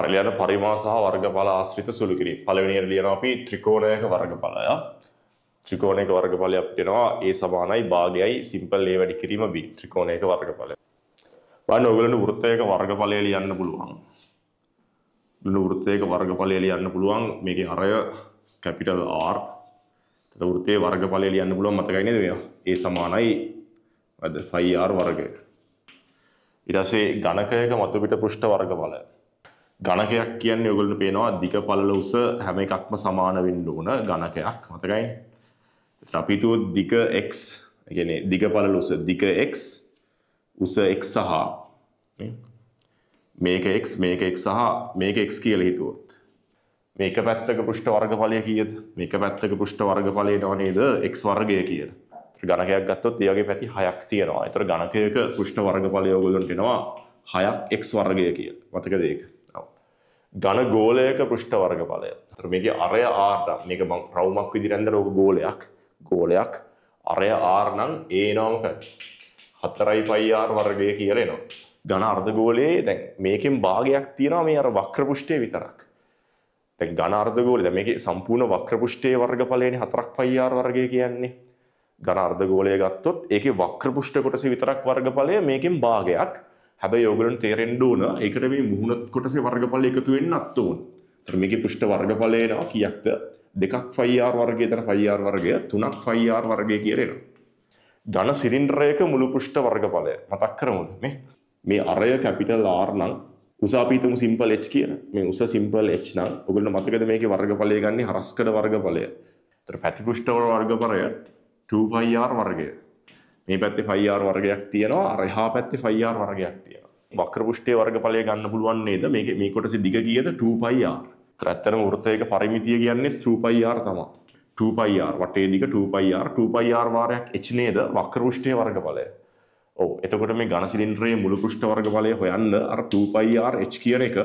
පරලියන පරිමා සහ වර්ගඵල ආශ්‍රිත සුළු කිරීම. පළවෙනියට ලියනවා අපි ත්‍රිකෝණයක වර්ගඵලය. ත්‍රිකෝණයක වර්ගඵලය අපිට එනවා a සමානයි භාගයයි සිම්පල් a වැඩි කිරීම b ත්‍රිකෝණයක වර්ගඵලය. බලන්න ඔයගොල්ලන්ට වෘත්තයක වර්ගඵලය ලියන්න පුළුවන්. ඔයගොල්ලෝ වෘත්තයක වර්ගඵලය ලියන්න පුළුවන් මේකේ අරය කැපිටල් R. එතකොට වෘත්තයේ වර්ගඵලය ලියන්න පුළුවන් මතකයි නේද මේවා? a සමානයි මොකද්ද 5r වර්ගය. ඊට පස්සේ ඝනකයක මතු පිට පෘෂ්ඨ වර්ගඵලය. ඝනකයක් කියන්නේ ඔයගොල්ලන්ට පේනවා දිග පළල උස හැම එකක්ම සමාන වෙන්න ඕන ඝනකයක් මතකයි. එතන අපි හිතුවොත් දිග x ඒ කියන්නේ දිග පළල උස දිග x උස x සහ මේක x මේක x සහ මේක x කියලා හිතුවොත් මේක පැත්තක පෘෂ්ඨ වර්ගඵලය කීයද? මේක පැත්තක පෘෂ්ඨ වර්ගඵලය නෝ නේද x වර්ගය කියලා. ගණකයක් ගත්තොත් ඒ වගේ පැති 6ක් තියෙනවා. ඒතර ගණකයක පෘෂ්ඨ වර්ගඵලය ඔයගොල්ලන්ට එනවා 6ක් x වර්ගය කියලා. මතකද ඒක? ඝන ගෝලයක පෘෂ්ඨ වර්ගඵලය. ඒතර මේකේ අරය r මේක මම රවුමක් විදිහට ඇඳලා ඕක ගෝලයක්. ගෝලයක් අරය r නම් a එනවා මොකද? 4යි පයි r වර්ගය කියලා එනවා. ඝන අර්ධගෝලයේ දැන් මේකෙන් භාගයක් තියෙනවා මේ අර වක්‍ර පෘෂ්ඨයේ විතරක්. දැන් ඝන අර්ධගෝලය දැන් මේකේ සම්පූර්ණ වක්‍ර පෘෂ්ඨයේ වර්ගඵලයනේ 4ක් පයි r වර්ගය කියන්නේ. ඝන අර්ධගෝලය ගත්තොත් ඒකේ වක්‍ර පෘෂ්ඨ කොටස විතරක් වර්ගඵලය මේකෙන් භාගයක්. හැබැයි ඔයගොල්ලන්ට තේරෙන්න ඕන ඒකට මේ මුහුණත් කොටසේ වර්ගඵලය එකතු වෙන්නත් ඕන. ඒතර මේකේ පෘෂ්ඨ වර්ගඵලය එනවා කීයක්ද? දෙකක් ෆයි r වර්ගය එතන ෆයි r වර්ගය තුනක් ෆයි r වර්ගය කියලා එනවා. ඝන සිලින්ඩරයක මුළු පෘෂ්ඨ වර්ගඵලය මතක් කරමුද මේ? මේ අරය කැපිටල් R නම් උස අපි හිතමු සිම්පල් h කියලා. මේ උස සිම්පල් h නම් ඔයගොල්ලෝ මතකද මේකේ වර්ගඵලය ගන්නේ හරස්කඩ වර්ගඵලය. ඒතර පැති පෘෂ්ඨ වර්ගඵලය 2πr වර්ගය. මේ පැත්තේ 5r වර්ගයක් තියෙනවා අර එහා පැත්තේ 5r වර්ගයක් තියෙනවා. වක්‍ර පෘෂ්ඨයේ වර්ගඵලය ගන්න පුළුවන් නේද? මේක මේ කොටසේ දිග කීයද 2πr. ඒතර ඇත්තටම වෘත්තයක පරිමිතිය කියන්නේ 2πr තමයි. 2πr වටේ දිග 2πr 2πr වාරයක් h නේද වක්‍ර පෘෂ්ඨයේ වර්ගඵලය. ඔව් එතකොට මේ ඝන සිලින්ඩරයේ මුළු පෘෂ්ඨ වර්ගඵලය හොයන්න අර 2πr h කියන එක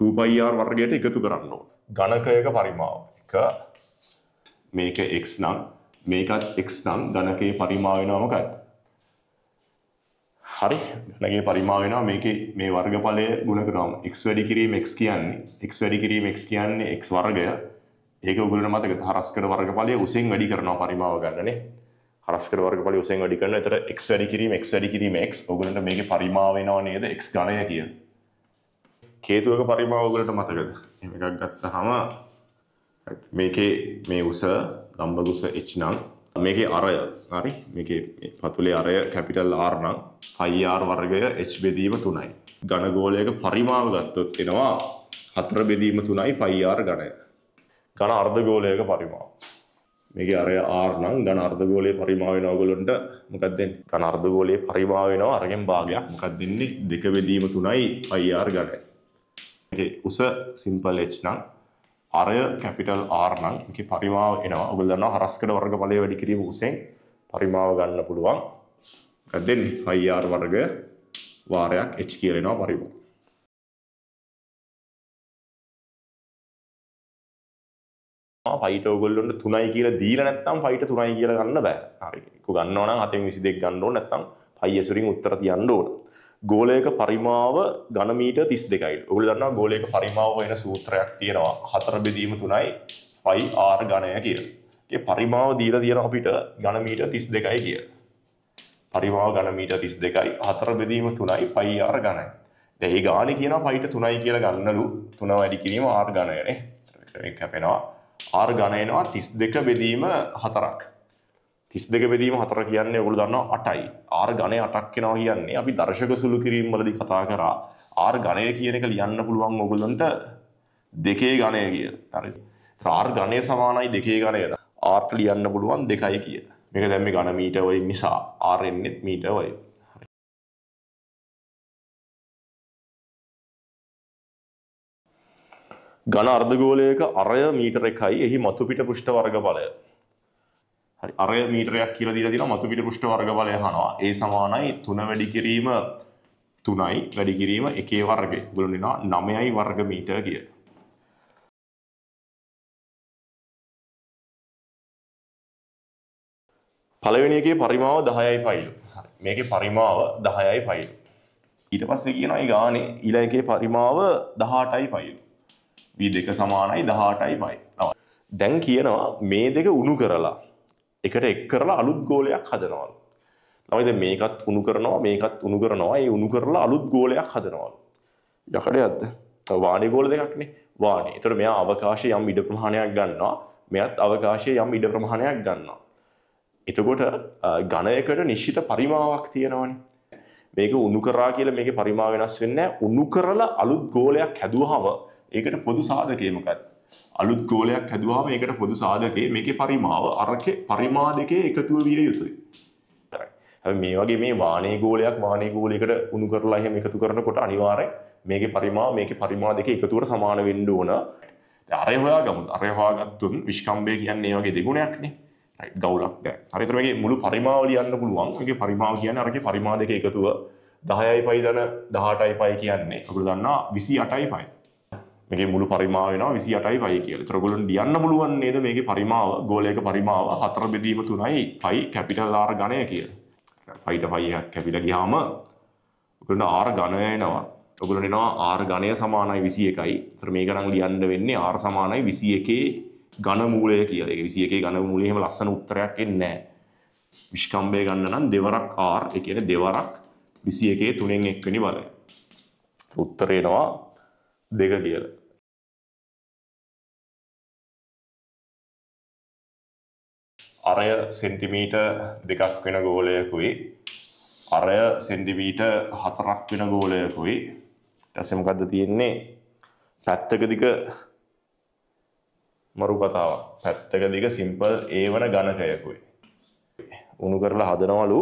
2πr වර්ගයට එකතු කරන්න ඕන. ඝනකයක පරිමාව. එක මේක x නම් මේකත් x නම් ඝනකයේ පරිමාව වෙනවා මොකක්ද? හරි. ඝනකයේ පරිමාව වෙනවා මේකේ මේ වර්ගඵලය ගුණ කරාම x වැඩි කිරීම x කියන්නේ x වැඩි කිරීම x කියන්නේ x වර්ගය. ඒක උගලන මතකද? හරස්කඩ වර්ගඵලය උසෙන් වැඩි කරනවා පරිමාව ගන්නනේ. හරස්කඩ වර්ගඵලය උසෙන් වැඩි කරන. ඒතර x වැඩි කිරීම x වැඩි කිරීම x ඔයගලන්ට මේකේ පරිමාව වෙනව නේද? x ඝනය කියන. කේතුවක පරිමාව ඔයගලන්ට මතකද? එහෙම එකක් ගත්තාම මේකේ මේ උස ලම්බගුස h නම් මේකේ අරය හරි මේකේ පතුලේ අරය කැපිටල් R නම් phi r වර්ගය h බෙදීම 3යි. ඝන ගෝලයක පරිමාව ගත්තොත් එනවා 4 බෙදීම 3යි phi r ඝනය. ඝන අර්ධ ගෝලයක පරිමාව. මේකේ අරය R නම් ඝන අර්ධ ගෝලයේ පරිමාව වෙන ඕගොල්ලන්ට මොකක්ද දෙන්නේ? ඝන අර්ධ ගෝලයේ පරිමාව වෙනවා අරගෙන් භාගයක්. මොකක්ද දෙන්නේ? 2 බෙදීම 3යි phi r ඝනය. මේකේ උස සිම්පල් h නම් අරය කැපිටල් R නම් මේකේ පරිමාව එනවා. ඔයගොල්ලෝ දන්නවා හරස්කඩ වර්ගඵලය වැඩි කිරීම උසෙන් පරිමාව ගන්න පුළුවන්. මොකක්ද දෙන්නේ? phi R වර්ග වාරයක් h කියලා එනවා පරිමාව. ෆයිට ඔයගොල්ලොන්ට 3යි කියලා දීලා නැත්නම් ෆයිට 3යි කියලා ගන්න බෑ. හරි. ඒක ගන්නවා නම් 722 ගන්න ඕන නැත්නම් ෆයි ඇසුරින් උත්තර තියන්න ඕන. ගෝලයක පරිමාව ඝන මීටර් 32යි. ඔයගොල්ලෝ දන්නවා ගෝලයක පරිමාව වෙන සූත්‍රයක් තියෙනවා. 4 බෙදීම 3යි pi r ඝනය කියලා. ඒ පරිමාව දීලා තියෙනවා අපිට ඝන මීටර් 32යි කියලා. පරිමාව ඝන මීටර් 32යි 4 බෙදීම 3යි pi r ඝනය. දැන් ඒ ගානේ කියනවා පයිට 3යි කියලා ගන්නලු 3 වැඩි කිරීම r ඝනයනේ. ඒක කැපෙනවා. r ඝනය එනවා 32 බෙදීම 4ක්. 32 බෙදීම 4 කියන්නේ ඔයගොල්ලෝ දන්නවා 8යි. r ඝනය 8ක් වෙනවා කියන්නේ අපි දර්ශක සුළු කිරීම වලදී කතා කරා r ඝනය කියන එක ලියන්න පුළුවන් ඔයගොල්ලන්ට දෙකේ ඝනය කියලා. හරි. r ඝනය සමානයි දෙකේ ඝනය. r ලියන්න පුළුවන් දෙකයි කියලා. මේක දැන් මේ ඝන මීටර වලින් නිසා r එන්නේ මීටර වලින්. ඝන අර්ධගෝලයක අරය මීටර 1යි එහි මතු පිට පෘෂ්ඨ වර්ගඵලය. හරි අරය මීටරයක් කියලා දීලා තියෙනවා මතු පිට පෘෂ්ඨ වර්ගඵලය අහනවා. ඒ සමානයි 3 වැඩි කිරීම 3යි වැඩි කිරීම 1 වර්ගය. ඒගොල්ලෝ දෙනවා 9යි වර්ග මීටර කියලා. පළවෙනි එකේ පරිමාව 10යි පයිලු. හරි. මේකේ පරිමාව 10යි පයිලු. ඊට පස්සේ කියනවා ඒ ගානේ ඊළඟ එකේ පරිමාව 18යි පයිලු. v දෙක සමානයි 18යි පයි. දැන් කියනවා මේ දෙක උණු කරලා එකට එක් කරලා අලුත් ගෝලයක් හදනවලු. ළමයි දැන් මේකත් උණු කරනවා මේකත් උණු කරනවා ඒ උණු කරලා අලුත් ගෝලයක් හදනවලු. යකඩයක්ද? වාණි ගෝල දෙකක්නේ. වාණි. ඒතර මෙයා අවකාශයේ යම් ඉඩ ප්‍රමාණයක් ගන්නවා. මෙයත් අවකාශයේ යම් ඉඩ ප්‍රමාණයක් ගන්නවා. එතකොට ඝනයකට නිශ්චිත පරිමාවක් තියෙනවනේ. මේක උණු කරා කියලා මේකේ පරිමාව වෙනස් වෙන්නේ නැහැ. උණු කරලා අලුත් ගෝලයක් හැදුවාම ඒකට පොදු සාධකය මොකක්ද? අලුත් ගෝලයක් හැදුවාම ඒකට පොදු සාධකේ මේකේ පරිමාව අරකේ පරිමා දෙකේ එකතුව විය යුතුයි. මේ වගේ මේ වානේ ගෝලයක් වානේ ගෝලයකට උණු කරලා එහෙම එකතු කරනකොට අනිවාර්යෙන් මේකේ පරිමාව මේකේ පරිමා දෙකේ එකතුවට සමාන වෙන්න ඕන. අරය හොයාගමු. අරය හොයාගත්තොත් විශ්කම්භය කියන්නේ මේ වගේ දෙගුණයක්නේ. රයිට් ගවුලක් දැන්. හරියට මේකේ මුළු පරිමාව ලියන්න පුළුවන්. මේකේ පරිමාව කියන්නේ අරගේ පරිමා දෙකේ එකතුව 10යි පයි දන 18යි පයි කියන්නේ. ඔයගොල්ලෝ දන්නා 28යි පයි. මේකේ මුළු පරිමාව වෙනවා 28යි පයි කියලා. ඒතර ඔයගොල්ලෝ ලියන්න පුළුවන් නේද මේකේ පරිමාව ගෝලයක පරිමාව 4 බෙදීම 3යි පයි කැපිටල් R ඝනය කියලා. පයිට පයි එකක් කැපිලා ගියාම ඔයගොල්ලෝ R ඝනය එනවා. ඔගොල්ලෝ එනවා R ඝනය සමානයි 21යි. ඒතර මේක නම් ලියන්න වෙන්නේ R සමානයි 21 ඝන මූලය කියලා. ඒක 21 ඝන මූලය එහෙම ලස්සන උත්තරයක් එන්නේ නැහැ. විශ්කම්භය ගන්න නම් දෙවරක් R ඒ කියන්නේ දෙවරක් 21 තුනෙන් එක්වෙනි බලය. උත්තරේ එනවා දෙක කියලා. අරය සෙන්ටිමීටර් දෙකක් වෙන ගෝලයකුයි. අරය සෙන්ටිමීටර් හතරක් වෙන ගෝලයකුයි. ඊට මොකද්ද තියෙන්නේ? පැත්තක දිග මරු කතාවක්. පැත්තක දිග සිම්පල් ඒ වන ඝනකයකුයි. උණු කරලා හදනවලු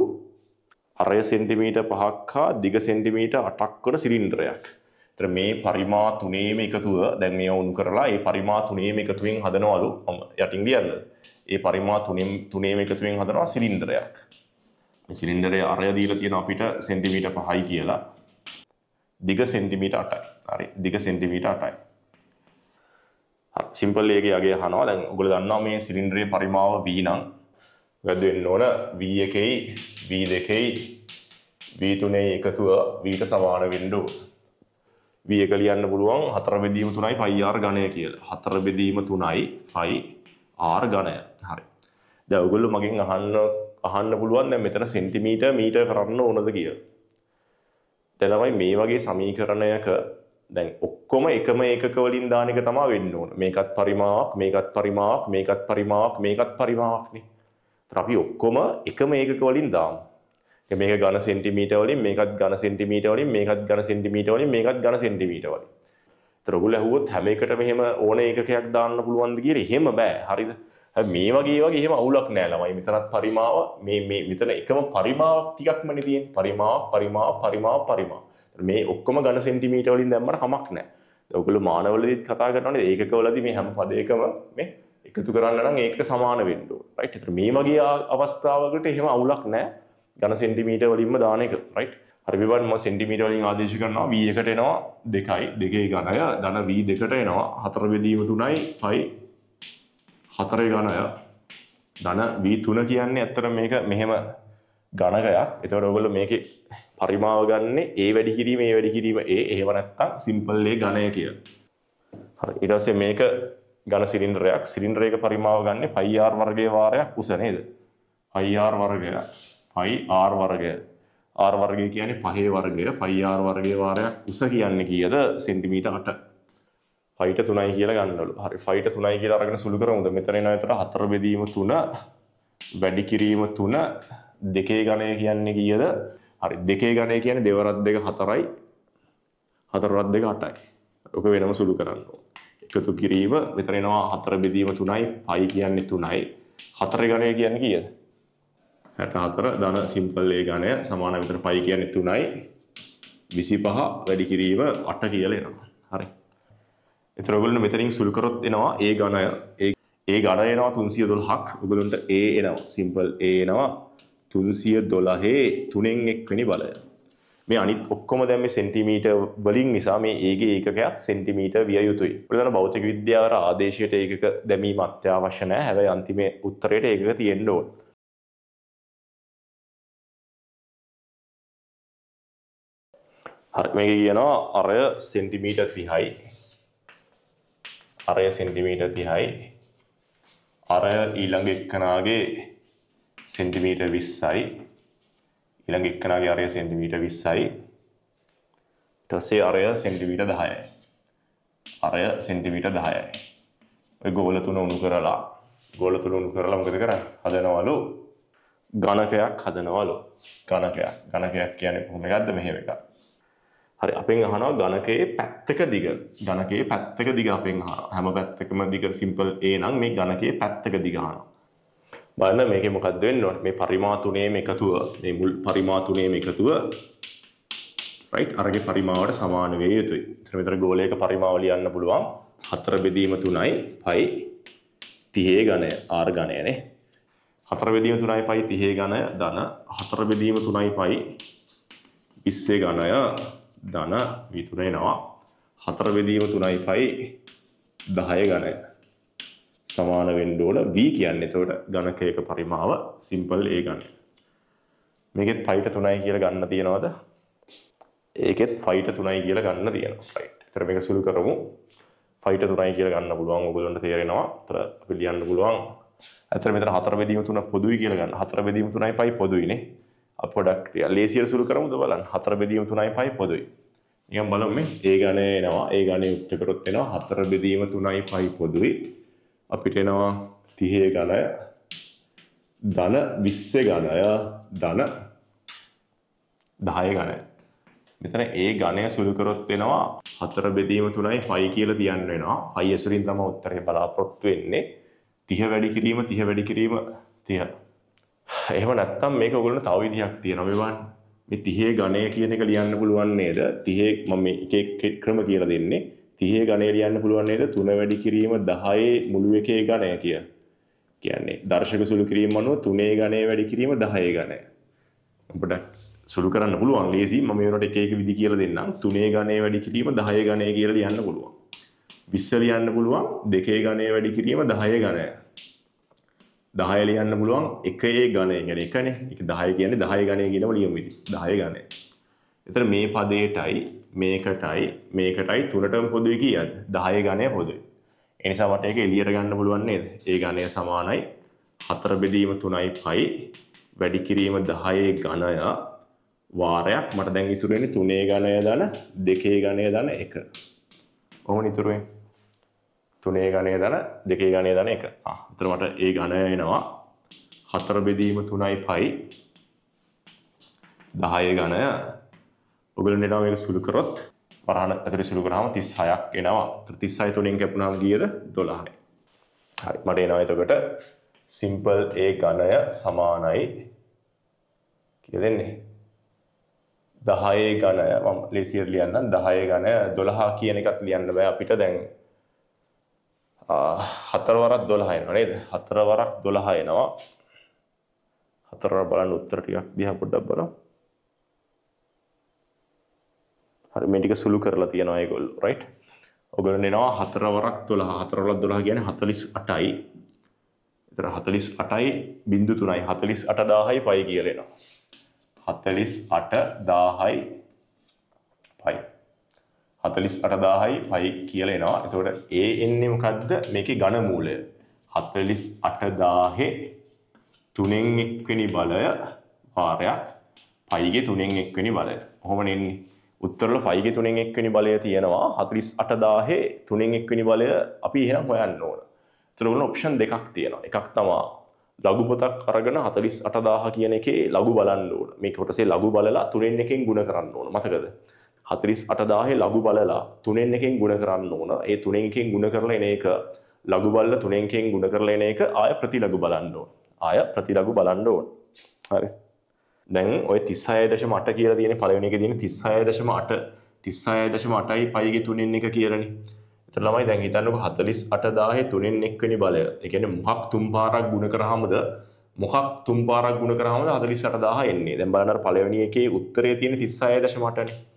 අරය සෙන්ටිමීටර් පහක් හා දිග සෙන්ටිමීටර් 8ක් වන සිලින්ඩරයක්. ඒතර මේ පරිමා තුනේම එකතුව දැන් මේ උණු කරලා ඒ පරිමා තුනේම එකතුවෙන් හදනවලු. යටින් ලියන්න. ඒ පරිමා තුනෙන් තුනේම එකතුවෙන් හදනවා සිලින්ඩරයක්. මේ සිලින්ඩරයේ අරය දීලා තියෙන අපිට සෙන්ටිමීටර් 5යි කියලා. දිග සෙන්ටිමීටර් 8යි. හරි. දිග සෙන්ටිමීටර් 8යි. සිම්පල් එකේ යගේ අහනවා. දැන් ඔයගොල්ලෝ දන්නවා මේ සිලින්ඩරයේ පරිමාව V නම් වැද වෙන්න ඕන V1යි V2යි V3යි එකතුව Vට සමාන වෙන්න ඕන. V1 ලියන්න පුළුවන් 4 බෙදීම 3යි πr ඝනය කියලා. 4 බෙදීම 3යි πr ඝනය. හරි. දැන් ඔයගොල්ලෝ මගෙන් අහන්න අහන්න පුළුවන් දැන් මෙතන සෙන්ටිමීටර් මීටර් කරන්න ඕනද කියලා. දැන් තමයි මේ වගේ සමීකරණයක දැන් ඔක්කොම එකම ඒකක වලින් දාන එක තමයි වෙන්න ඕන. මේකත් පරිමාවක්, මේකත් පරිමාවක්, මේකත් පරිමාවක්, මේකත් පරිමාවක්නේ. අපි ඔක්කොම එකම ඒකක වලින් දාමු. මේක ඝන සෙන්ටිමීටර් වලින් මේකත් ඝන සෙන්ටිමීටර් වලින් මේකත් ඝන සෙන්ටිමීටර් වලින් මේකත් ඝන සෙන්ටිමීටර් වලින්. ඒතර ඔයගොල්ලෝ ඇහුවොත් හැම එකටම මෙහෙම ඕන ඒකකයක් දාන්න පුළුවන්ද කියලා එහෙම බෑ. හරිද? මේ වගේ වගේ එහෙම අවුලක් නෑ ළමයි. මෙතනත් පරිමාව මේ මේ මෙතන එකම පරිමාවක් ටිකක්මනේ තියෙන්නේ. පරිමාව පරිමාව පරිමාව පරිමාව. මේ ඔක්කොම ඝන සෙන්ටිමීටර් වලින් දැම්මට කමක් නෑ. ඔයගොල්ලෝ මානවලදීත් කතා කරනවානේ ඒකකවලදී මේ හැම පදයකම මේ එකතු කරන්න නම් ඒකට සමාන වෙන්න ඕන. රයිට්. ඒතර මේ වගේ අවස්ථාවකට එහෙම අවුලක් නැහැ. ඝන සෙන්ටිමීටර් වලින්ම දාන එක. රයිට්. හරි විවර් මම සෙන්ටිමීටර් වලින් ආදේශ කරනවා v1කට එනවා 2යි. දෙකේ ඝනය ධන v2කට එනවා 4 බෙදීම 3යි 5 4 ඝනය ධන v3 කියන්නේ ඇත්තට මේක මෙහෙම ඝනකයක්. එතකොට ඔයගොල්ලෝ මේකේ පරිමාව ගන්න ඒ වැඩි කිරීම ඒ වැඩි කිරීම ඒ එහෙම නැත්නම් සිම්පල් ඒ ඝනය කියලා. හරි. ඊට පස්සේ මේක ඝන සිලින්ඩරයක් සිලින්ඩරයක පරිමාව ගන්න πr වර්ගයේ වාරයක් උස නේද? πr වර්ගය πr වර්ගය r වර්ගය කියන්නේ පහේ වර්ගය πr වර්ගයේ වාරයක් උස කියන්නේ කීයද? සෙන්ටිමීටර් 8. ෆයිට 3යි කියලා ගන්නවලු. හරි ෆයිට 3යි කියලා අරගෙන සුළු කරමුද? මෙතන එන විතර 4 බෙදීම 3 වැඩි කිරීම 3 දෙකේ ඝනය කියන්නේ කීයද? හරි දෙකේ ඝනය කියන්නේ දෙවරක් දෙක 4යි. හතරවත් දෙක 8යි. ඔක වෙනම සුළු කරන්න ඕන. එකතු කිරීම මෙතන එනවා 4 බෙදීම 3යි පයි කියන්නේ 3යි 4 ඝනය කියන්නේ කීයද 64 ධන සිම්පල් ඒ ඝනය සමාන විතර පයි කියන්නේ 3යි 25 වැඩි කිරීම 8 කියලා එනවා හරි එතන ඔයගොල්ලෝ මෙතනින් සුළු කරොත් එනවා ඒ ඝනය ඒ ඒ ඝනය එනවා 312ක් ඔයගොල්ලන්ට ඒ එනවා සිම්පල් ඒ එනවා 312 තුනෙන් එක්වෙනි බලය මේ අනිත් ඔක්කොම දැන් මේ සෙන්ටිමීටර් වලින් නිසා මේ ඒගේ ඒකකයක් සෙන්ටිමීටර් විය යුතුයි. උදාහරණ භෞතික විද්‍යාවට ආදේශයට ඒකක දැමීම අත්‍යවශ්‍ය නැහැ. හැබැයි අන්තිම උත්තරයට ඒකක තියෙන්න ඕන. හරි මේක කියනවා අරය සෙන්ටිමීටර් 30යි. අරය සෙන්ටිමීටර් 30යි. අරය ඊළඟ එක්කනාගේ සෙන්ටිමීටර් 20යි. ඊළඟ එක්කනාගේ අරය සෙන්ටිමීටර් 20යි. ඊට පස්සේ අරය සෙන්ටිමීටර් 10යි. අරය සෙන්ටිමීටර් 10යි. ඔය ගෝල තුන උණු කරලා ගෝල තුන උණු කරලා මොකද කරන්නේ? හදනවලු ගණකයක් හදනවලු. ගණකයක්. ගණකයක් කියන්නේ කොහොම එකක්ද මෙහෙම එකක්. හරි අපෙන් අහනවා ගණකයේ පැත්තක දිග. ගණකයේ පැත්තක දිග අපෙන් අහනවා. හැම පැත්තකම දිග සිම්පල් A නම් මේ ගණකයේ පැත්තක දිග අහනවා. බලන්න මේකේ මොකක්ද වෙන්න ඕනේ? මේ පරිමා තුනේම එකතුව, මේ මුල් පරිමා තුනේම එකතුව රයිට් අරගේ පරිමාවට සමාන විය යුතුයි. එතන මෙතන ගෝලයක පරිමාව ලියන්න පුළුවන්. 4 බෙදීම 3යි පයි 30 ඝනය r ඝනයනේ. 4 බෙදීම 3යි පයි 30 ඝනය ධන 4 බෙදීම 3යි පයි 20 ඝනය ධන විතුර එනවා. 4 බෙදීම 3යි පයි 10 ඝනය සමාන වෙන්න ඕන v කියන්නේ එතකොට ඝනකයක පරිමාව සිම්පල් a ඝනය. මේකෙත් පයිට 3යි කියලා ගන්න තියනවද? ඒකෙත් ෆයිට තුනයි කියලා ගන්න තියෙනවා ෆයිට්. ඒතර මේක සුළු කරමු. ෆයිට තුනයි කියලා ගන්න පුළුවන් ඔයගොල්ලන්ට තේරෙනවා. ඒතර අපි ලියන්න පුළුවන්. ඇත්තට මෙතන හතර බෙදීම තුන පොදුයි කියලා ගන්න. හතර බෙදීම තුනයි පයි පොදුයිනේ. අප පොඩක් ලේසියට සුළු කරමුද බලන්න. හතර බෙදීම තුනයි පයි පොදුයි. නිකන් බලමු මේ ඒ ගණය එනවා. ඒ ගණය උත්ත කරොත් එනවා හතර බෙදීම තුනයි පයි පොදුයි. අපිට එනවා 30 ගණය ධන 20 ගණය ධන 10 ගණය. මෙතන ඒ ගණය සුළු කරොත් වෙනවා 4 බෙදීම 3යි 5 කියලා තියන්න වෙනවා. 5 ඇසුරින් තමයි උත්තරේ බලාපොරොත්තු වෙන්නේ. 30 වැඩි කිරීම 30 වැඩි කිරීම 30. එහෙම නැත්නම් මේක ඔයගොල්ලන්ට තව විදිහක් තියෙනවා මේ බලන්න. මේ 30 ගණය කියන එක ලියන්න පුළුවන් නේද? 30 මම මේ එක එක ක්‍රම කියලා දෙන්නේ. 30 ගණය ලියන්න පුළුවන් නේද? 3 වැඩි කිරීම 10 මුළු එකේ ගණය කිය. කියන්නේ දර්ශක සුළු කිරීම අනුව 3 ගණය වැඩි කිරීම 10 ගණය. පොඩක් සුළු කරන්න පුළුවන් ලේසි මම ඒකට එක එක විදි කියලා දෙන්නම්. 3 ගණය වැඩි කිරීම 10 ගණය කියලා ලියන්න පුළුවන්. 20 ලියන්න පුළුවන්. 2 ගණය වැඩි කිරීම 10 ගණය. 10 ලියන්න පුළුවන් එකේ ගණය කියන්නේ. එකනේ ඒක 10 කියන්නේ 10 ගණය කියලාම ලියමු ඉතින්. 10 ගණය එතන මේ පදේටයි මේකටයි මේකටයි තුනටම පොදුයි කීයද 10 ගණය පොදුයි. ඒ නිසා මට ඒක එළියට ගන්න පුළුවන් නේද? ඒ ගණය සමානයි. 4 බෙදීම 3යි 5 වැඩි කිරීම 10 ගණය වාරයක් මට දැන් ඉතුරු වෙන්නේ තුනේ ඝනය ධන දෙකේ ඝනය ධන 1. කොහොමද ඉතුරු වෙන්නේ? තුනේ ඝනය ධන දෙකේ ඝනය ධන 1. ආ, එතන මට ඒ ඝනය එනවා 4 බෙදීම 3යි පයි 10 ඝනය. ඔයගොල්ලෝ එනවා මේක සුළු කරොත් වරහන ඇතුලේ සුළු කරාම 36ක් එනවා. 36 තුනෙන් කැපුණාම ගියද 12යි. හරි මට එනවා එතකොට සිම්පල් A ඝනය සමානයි කියලා දෙන්නේ. දහයේ ගණය මම ලේසියට ලියන්නම් දහයේ ගණය දොළහා කියන එකත් ලියන්න බෑ අපිට දැන් හතර වරක් දොළහ එනවා නේද? හතර වරක් දොළහ එනවා. හතර වර බලන්න උත්තර ටිකක් දිහා පොඩ්ඩක් බලමු. හරි මේ ටික සුළු කරලා තියනවා ඒගොල්ලෝ රයිට් ඔයගොල්ලෝ එනවා හතර වරක් 12 හතර වරක් 12 කියන්නේ 48යි එතන 48යි බිංදු 3යි 48000යි පයි කියලා එනවා. හතලිස් අට දාහයි පයි. හතලිස් අටදාහයි පයි කියල එනවා. එතකොට ඒ එන්නේ මොකක්ද මේක ගණ මූලය. හතලිස් අටදාහේ තුනෙන් එක්වෙනි බලය වාරයක් පයිගේ තුනෙන් එක්වෙනි බලය. හොම එන්නේ උත්තරල ෆයිගේ තුනෙන් එක්වෙනි බලය තියෙනවා. හතලිස් අටදාහේ තුනෙන් එක්වෙනි බලය අපි එහෙනම් හොයන්න ඕන. තුරගුණ ඔප්ෂන් දෙකක් තියෙනවා. එකක් තමා ලඝු පොතක් අරගෙන 48000 කියන එකේ ලඝු බලන්න ඕන. මේ කොටසේ ලඝු බලලා තුනෙන් එකෙන් ಗುಣ කරන්න ඕන. මතකද? හතරිස් අටදාහේ ලඝු බලලා තුනෙන් එකෙන් ගුණ කරන්න ඕන. ඒ තුනෙන් එකෙන් ගුණ කරලා එන එක ලඝු බලලා තුනෙන් එකෙන් ගුණ කරලා එන එක ආය ප්‍රතිලඝු බලන්න ඕන. ආය ප්‍රතිලඝු බලන්න ඕන. හරි. දැන් ඔය 36.8 කියලා තියෙන පළවෙනි එකේ තියෙන 36.8 36.8යි පයිගේ තුනෙන් එක කියලානේ. එතන ළමයි දැන් හිතන්නකෝ 48000 තුනෙන් එක්කෙනි බලය. ඒ කියන්නේ මොකක් තුන් පාරක් ගුණ කරාමද මොකක් තුන් පාරක් ගුණ කරාමද 48000 එන්නේ. දැන් බලන්න අර පළවෙනි එකේ උත්තරේ තියෙන 36.8නේ.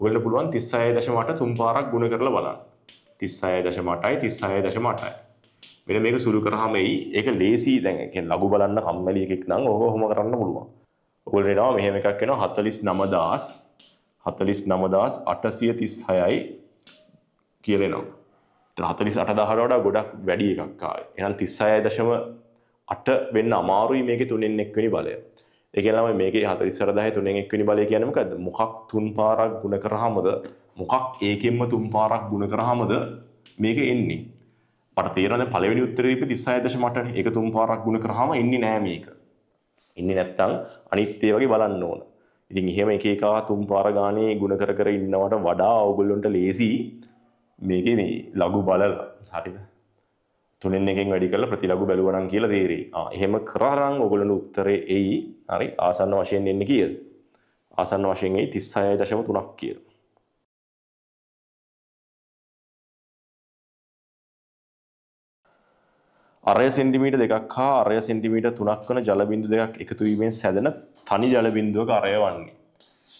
ඔයගොල්ලෝ පුළුවන් 36.8 තුන් පාරක් ගුණ කරලා බලන්න. 36.8යි 36.8යි. මෙන්න මේක සුළු කරාම එයි. ඒක ලේසි දැන් ඒ කියන්නේ ලඝු බලන්න කම්මැලි එකෙක් නම් ඕක ඔහොම කරන්න පුළුවන්. ඔයගොල්ලෝ එනවා මෙහෙම එකක් එනවා 49000 හතලිස් නමදස් අටසිය තිස් හයයි කියලෙනවා හතලිස් අටදාහට වඩා ගොඩක් වැඩි එකක් ආයි එනම් තිස්සාය දශම අට වෙන්න අමාරුයි මේක තුනෙන් එක්වනි බලය ඒකනම මේක හතරිස්සරදාහ තුනෙන් එක්වනි බලය කියනමකද මොකක් තුන් පාරක් ගුණ කරහමද මොකක් ඒකෙන්ම තුන් පාරක් ගුණ කරහමද මේක එන්නේ. පට තේරන පලවෙනි උත්තරේප තිස්සාය දශමට. එක තුන් පාරක් ගුණ කරහම එන්නේ නෑ මේක. ඉන්නේ නැත්තං අනිත්තේ වගේ බලන්න ඕන. ඉතින් එහෙම එක එකා තුන් පාර ගානේ ගුණ කර කර ඉන්නවට වඩා ඔයගොල්ලොන්ට ලේසි මේකේ මේ ලඝු බලලා. හරිද? තුනෙන් එකෙන් වැඩි කරලා ප්‍රතිලඝු බැලුවා නම් කියලා තේරෙයි. ආ එහෙම කරානම් ඔයගොල්ලන්ට උත්තරේ එයි. හරි ආසන්න වශයෙන් එන්නේ කීයද? ආසන්න වශයෙන් එයි 36.3ක් කියලා. අරය සෙන්ටිමීටර් දෙකක් හා අරය සෙන්ටිමීටර් තුනක් වන ජල බිඳු දෙකක් එකතු වීමෙන් සැදෙන තනි ජල බිඳුවක අරය වන්නේ.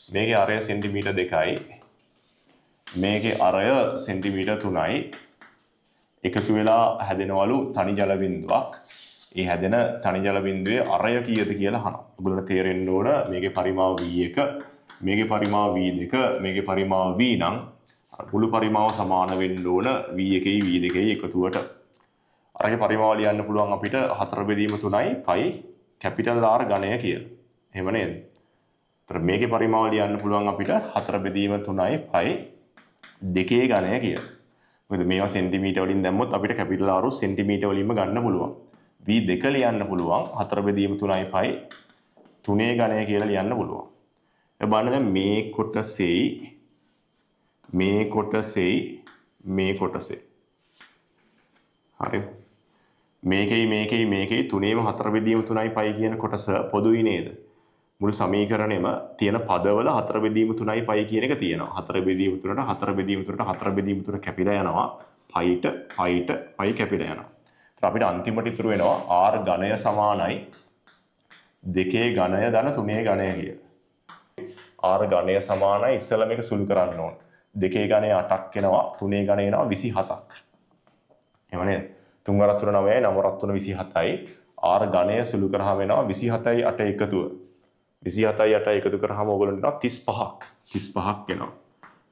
මේකේ අරය සෙන්ටිමීටර් දෙකයි. මේකේ අරය සෙන්ටිමීටර් තුනයි. එකතු වෙලා හැදෙනවලු තනි ජල බිඳුවක්. ඒ හැදෙන තනි ජල බිඳුවේ අරය කීයද කියලා අහනවා. ඔයගොල්ලන්ට තේරෙන්න ඕන මේකේ පරිමාව V1, මේකේ පරිමාව V2, මේකේ පරිමාව V නම් මුළු පරිමාව සමාන වෙන්න ඕන V1යි V2යි එකතුවට. අරගේ පරිමාව ලියන්න පුළුවන් අපිට 4 බෙදීම 3යි පයි කැපිටල් R ඝනය කියලා. එහෙම නේද? ඒතර මේකේ පරිමාව ලියන්න පුළුවන් අපිට 4 බෙදීම 3යි පයි දෙකේ ඝනය කියලා. මොකද මේවා සෙන්ටිමීටර් වලින් දැම්මොත් අපිට කැපිටල් R සෙන්ටිමීටර් වලින්ම ගන්න පුළුවන්. V2 ලියන්න පුළුවන් 4 බෙදීම 3යි පයි 3 ඝනය කියලා ලියන්න පුළුවන්. ඒ බලන්න දැන් මේ කොටසෙයි මේ කොටසෙයි මේ කොටසේ හරි මේකයි මේකයි මේකයි තුනේම හතර බෙදීම තුනයි පයි කියන කොටස පොදුයි නේද? මුළු සමීකරණෙම තියෙන පදවල හතර බෙදීම තුනයි පයි කියන එක තියෙනවා. හතර බෙදීම තුනට හතර බෙදීම තුනට හතර බෙදීම තුන කැපිලා යනවා. පයිට පයිට පයි කැපිලා යනවා. අපිට අන්තිමට ඉතුරු වෙනවා r ඝනය සමානයි දෙකේ ඝනය ධන තුනේ ඝනය කියලා. r ඝනය සමානයි ඉස්සෙල්ලා මේක සුළු කරන්න ඕන. දෙකේ ඝනය 8ක් එනවා තුනේ ඝනය එනවා 27ක්. එහෙම නේද? තුන් වරක් තුන 9යි නව වරක් තුන 27යි r ඝනය සුළු කරාම වෙනවා 27යි 8 එකතුව 27යි 8 එකතු කරාම ඕගොල්ලන්ට එනවා 35ක් 35ක් එනවා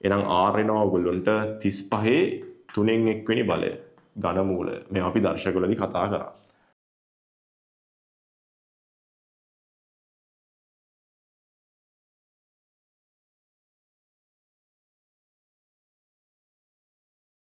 එහෙනම් r එනවා ඕගොල්ලන්ට 35 තුනෙන් එක්වෙනි බලය ඝන මූලය මේ අපි දර්ශකවලදී කතා කරා.